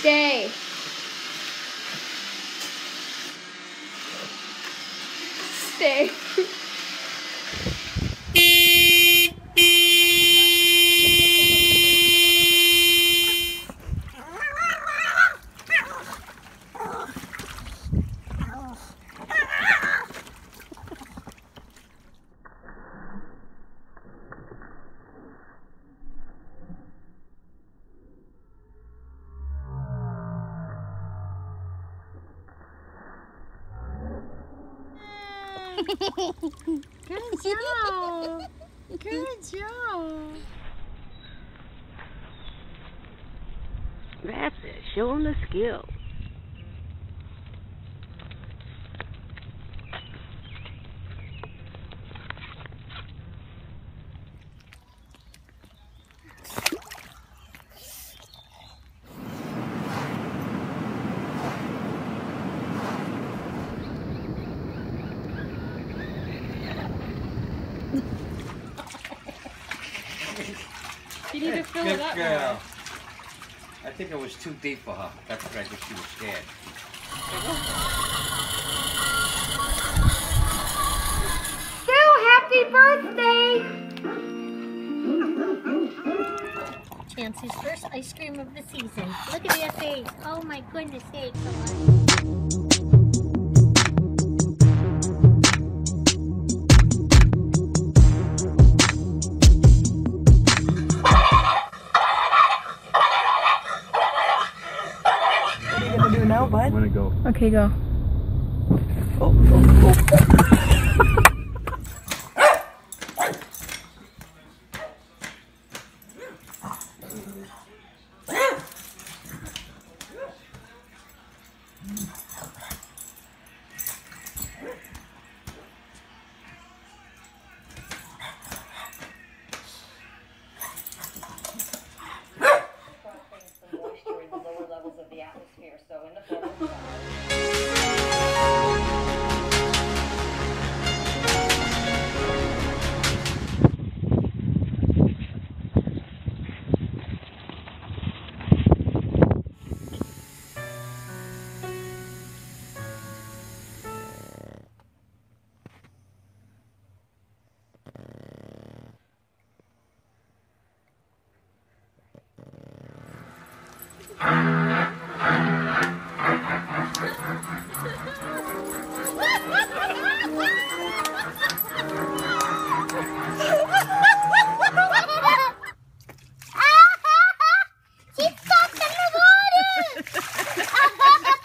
Stay. Stay. Good job. Good job. That's it. Show him the skill. You need to fill Good it up girl. more. I think it was too deep for her. That's what I think she was scared. Sue, happy birthday! Chancey's first ice cream of the season. Look at that face. Oh my goodness sakes. You gonna do now, bud? I'm gonna go. Okay, go. the Ha ha ha!